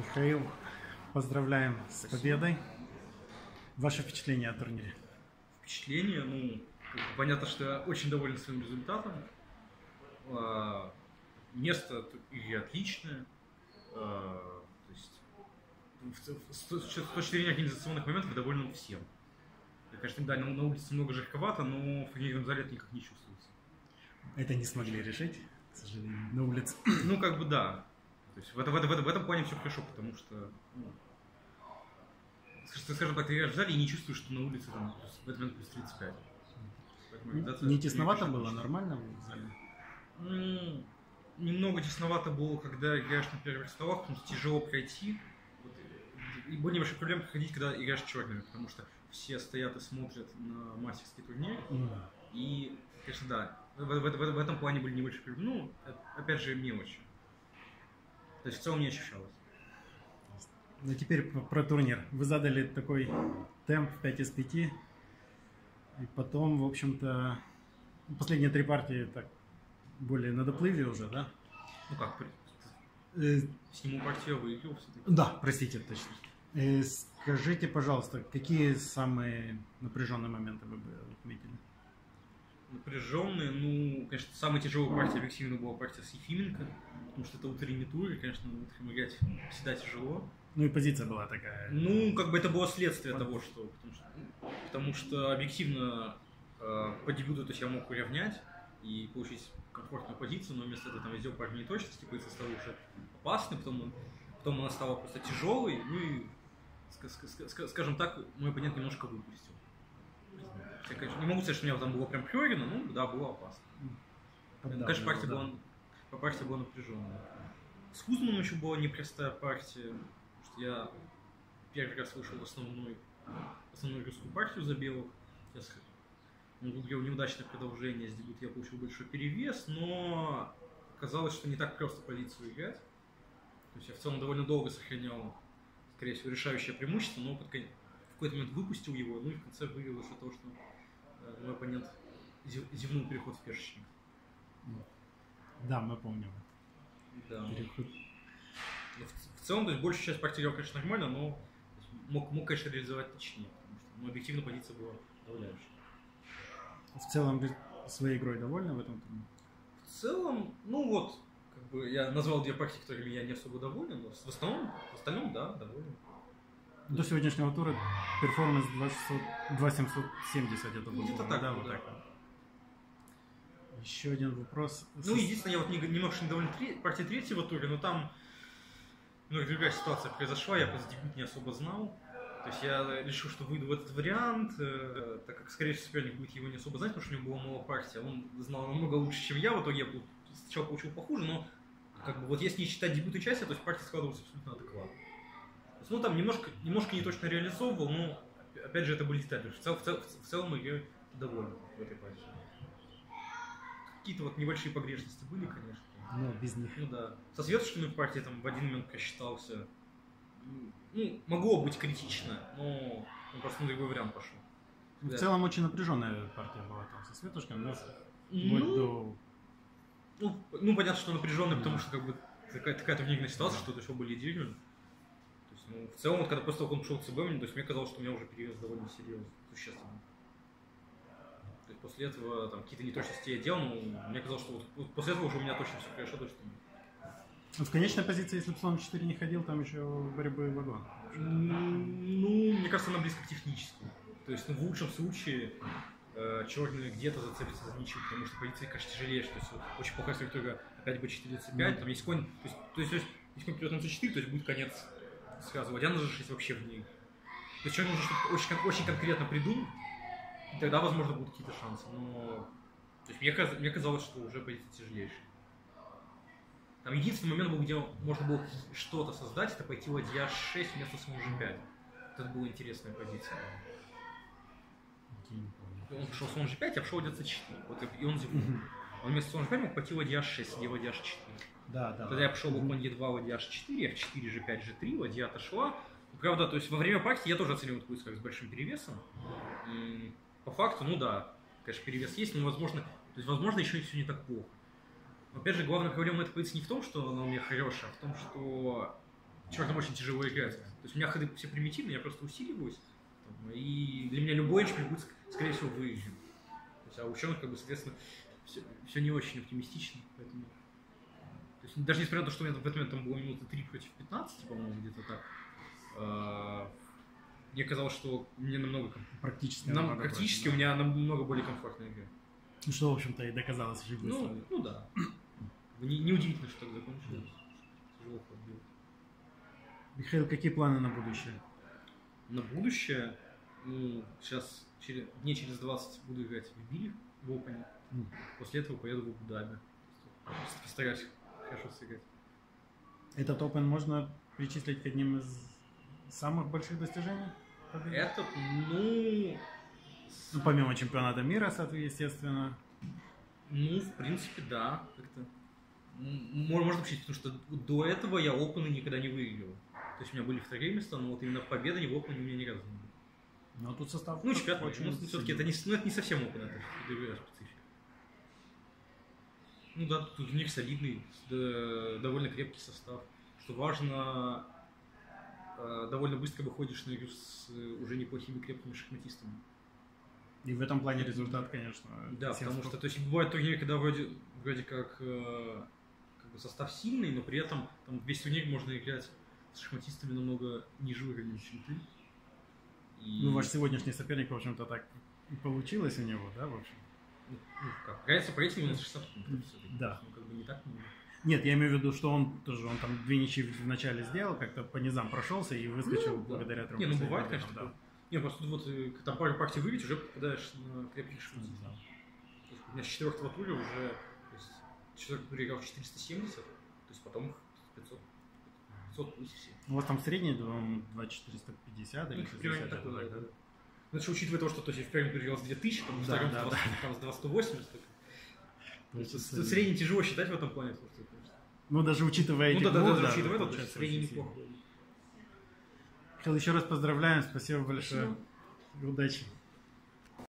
Михаил, поздравляем с победой. Ваше впечатление о турнире? Впечатление, ну, понятно, что я очень доволен своим результатом. А, место и отличное. А, то есть, с точки зрения организационных моментов доволен всем. Конечно, да, на, улице много жарковато, но в тренировом зале это никак не чувствуется. Это не смогли решить, к сожалению, на улице. Ну, как бы да. То есть в, это, в, это, в, этом, в этом плане все хорошо, потому что, ну, скажем так, ты играешь в зале и не чувствуешь, что на улице там, в этот момент плюс 35. Не тесновато было, нормально в зале? Немного тесновато было, когда играешь на первых столах, потому что тяжело пройти. Вот, и более небольшой проблема приходить, когда играешь черными, потому что все стоят и смотрят на мастерский турнир. Mm. И, конечно, да, в, в, в, в этом плане были небольшие проблемы. Ну, опять же, мелочи. То есть в целом не ощущалось. Ну, теперь про, про турнир. Вы задали такой темп 5 из 5. И потом, в общем-то, последние три партии так более на доплыве уже, да? Ну как, э, сниму партию выиграл все-таки. Да, простите, точно. Э, скажите, пожалуйста, какие самые напряженные моменты вы бы отметили? Напряженные, ну, конечно, самая тяжелая партия объективно была партия с Ефименко, потому что это утренний тур, и, конечно, утром играть всегда тяжело. Ну и позиция была такая. Ну, как бы это было следствие Понятно. того, что... Потому что, потому что объективно э, по дебюту то есть я мог уравнять и получить комфортную позицию, но вместо этого там я сделал пару неточностей, позиция стала уже опасной, потом, потом она стала просто тяжелой, ну и скажем так, мой оппонент немножко выпустил. Я, конечно, не могу сказать, что у меня там было прям Флорина, но да, было опасно. Да, конечно, партия да. была, по партии была напряженная. С Кузманом еще была непростая партия, потому что я первый раз вышел в основную, основную русскую партию за белых. Я выиграл неудачное продолжение, с дебют я получил большой перевес, но казалось, что не так просто позицию играть. То есть я в целом довольно долго сохранял скорее всего, решающее преимущество, но в какой-то момент выпустил его, ну и в конце вывел из-за того, что э, мой оппонент зевнул переход в пешечник. Да, мы помним. Да. Переход. Ну, в, в целом, то есть большая часть партии играл, конечно, нормально, но мог, мог, конечно, реализовать точнее, потому что ну, объективно позиция была подавляющая. В целом, своей игрой довольны в этом турнире? В целом, ну вот, бы я назвал две партии, которыми я не особо доволен, но в основном, в остальном, да, доволен. До сегодняшнего тура перформанс 2770 это было. Где-то так, да, вот так. Еще один вопрос. Ну, единственное, я вот немного недоволен партией третьего тура, но там ну, другая ситуация произошла, я просто дебют не особо знал. То есть я решил, что выйду в этот вариант, э, так как, скорее всего, соперник будет его не особо знать, потому что у него была мало партия. Он знал намного лучше, чем я. В итоге я сначала получил похуже, но как бы вот если не считать дебют и части, то есть партия складывалась абсолютно адекватно. Ну там немножко, немножко не точно реализовывал, но опять же это были детали. В, цел, в, цел, в целом я доволен в этой партии. Какие-то вот небольшие погрешности были, конечно. Ну, без них. Ну да. Со светочками в партии там в один момент просчитался. Ну, могло быть критично, но он просто на другой вариант пошел. В да. целом очень напряженная партия была там со светочками, но ну, до ну, ну, понятно, что напряженный, потому что как бы такая, такая турнирная ситуация, что это все были лидируем. То есть, ну, в целом, вот, когда после того, как он пошел к ЦБ, мне, то есть, мне казалось, что у меня уже перевес довольно серьезно, существенно. То есть после этого там какие-то неточности я делал, но мне казалось, что вот после этого уже у меня точно все хорошо, то что ну, в конечной позиции, если бы слон 4 не ходил, там еще борьбы вагон. Ну, мне кажется, она близко к техническому. То есть, ну, в лучшем случае э, черный где-то зацепится за ничью, потому что позиции, конечно, тяжелее, что есть вот, очень плохая структура опять b4 c5, mm-hmm. там есть конь, то есть, то есть, есть конь придет на c4, то есть будет конец сразу, ладья на g6 вообще в ней. То есть черный нужно что-то очень, очень конкретно придумать, и тогда, возможно, будут какие-то шансы, но... То есть мне, мне казалось, что уже позиция тяжелейшая. Там единственный момент был, где можно было что-то создать, это пойти ладья 6 вместо слон g5. Это была интересная позиция. Он пошел слон g5, а пошел ладья c4. Вот, и он зевнул. Он вместо слон g5 мог пойти ладья h6, где ладья h4. Да, да. Тогда я пошел конь e2, ладья h4, f4, g5, g3, ладья отошла. Правда, то есть во время партии я тоже оценил такую как с большим перевесом. По факту, ну да, конечно, перевес есть, но возможно, то есть, возможно, еще и все не так плохо. Но, опять же, главная проблема этой позиции не в том, что она у меня хорошая, а в том, что черным очень тяжело играть. То есть у меня ходы все примитивные, я просто усиливаюсь. Там, и для меня любой эншпиль будет, скорее всего, выигран. То есть, а ученых, как бы, соответственно, все, все не очень оптимистично. Поэтому... То есть, даже несмотря на то, что у меня в этот момент там было минуты 3 против 15, по-моему, где-то так, а, мне казалось, что мне намного... Практически. Нам, намного практически проще, у меня намного более комфортная игра. да. Ну, Что, в общем-то, и доказалось очень быстро. Ну, ну да. Не, неудивительно, что так закончилось. Тяжело подбил. Михаил, какие планы на будущее? На будущее, ну, сейчас через, дней через 20 буду играть в Билли в Опене. М. После этого поеду в Абу-Даби. Постараюсь хорошо сыграть. Этот Open можно причислить к одним из самых больших достижений? Этот, ну, Ну, помимо чемпионата мира, соответственно, ну, в принципе, да, как-то. М, мо- Можно почти, потому что до этого я опены никогда не выигрывал. То есть у меня были вторые места, но вот именно победы в опене у меня ни разу не было. Но тут состав Ну, чемпионат ну, все-таки это не, ну, это не совсем опен, это другая специфика. Ну да, тут у них солидный, да, довольно крепкий состав. Что важно, э, довольно быстро выходишь на игру с э, уже неплохими крепкими шахматистами. И в этом плане результат, конечно. Да, потому что, то есть бывают турниры, когда вроде, вроде как, э, как бы состав сильный, но при этом там весь турнир можно играть с шахматистами намного ниже уровня, чем ты. И- Ну, ваш сегодняшний соперник, в общем-то, так и получилось у него, да, в общем? Ну, ну, как, разница у нас 60 пунктов всё-таки. Да. Ну, как бы не так много. Нет, я имею в виду, что он тоже, он там две ничьи в начале сделал, как-то по низам прошелся и выскочил Ну, да. благодаря трем Не, ну бывает, победам, конечно, да. Не, просто вот э, там пару партий выиграть, уже попадаешь на крепких шахматистов. Да. То есть у меня с четвертого тура уже, то есть четвертый тур играл в 470, то есть потом их 500, 500 плюс все. У вас там средний, по-моему, 2450 или Ну, примерно 60, такое, это да. так, Ну, это же учитывая то, что то есть, в играл с 2000, там, Да, да, с 20 там, с 2180. так. С- средний. Тяжело считать в этом плане. Ну, даже учитывая Ну эти да, да, двух, да, учитывая это, то средний неплохой. Михаил, еще раз поздравляем, спасибо большое. Спасибо. Удачи.